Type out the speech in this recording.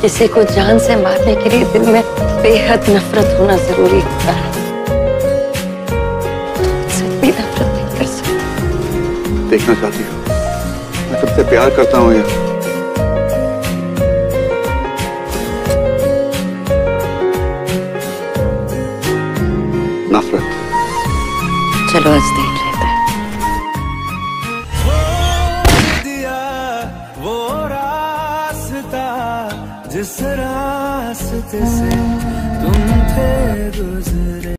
किसी को जान से मारने के लिए दिल में बेहद नफरत होना ज़रूरी होता है। नफरत नहीं कर सकती। देखना चाहती हूँ। मैं तुमसे प्यार करता हूँ या? नफरत। चलो आज देख जिस रास्ते से